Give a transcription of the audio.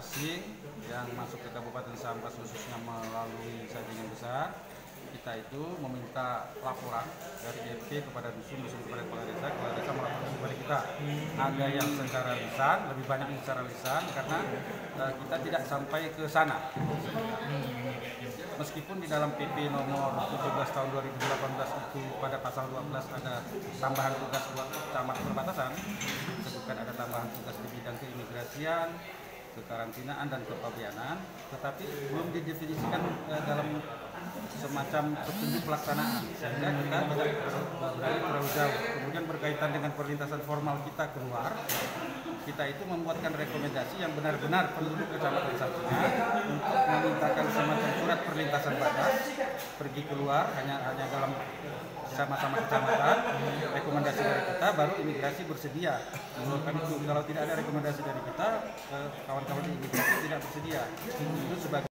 asing yang masuk ke Kabupaten Sambas khususnya melalui Sajingan Besar kita itu meminta laporan dari RT kepada dusun, dusun kepada kepala desa, kepala desa melaporkan kepada kita. Ada yang secara lisan, lebih banyak yang secara lisan karena uh, kita tidak sampai ke sana. Meskipun di dalam PP nomor 17 tahun 2018 itu pada pasal 12 ada tambahan tugas buat camat perbatasan, disebutkan ada tambahan tugas di bidang keimigrasian, kekarantinaan dan kepabianan, tetapi belum didefinisikan uh, dalam semacam petunjuk pelaksanaan sehingga kita berani terlalu jauh. Kemudian berkaitan dengan perlintasan formal kita keluar, kita itu membuatkan rekomendasi yang benar-benar penduduk kecamatan satunya perlintasan batas pergi keluar hanya hanya dalam sama-sama kecamatan rekomendasi dari kita baru imigrasi bersedia. Mengeluarkan itu kalau tidak ada rekomendasi dari kita kawan-kawan imigrasi tidak bersedia. Itu sebagai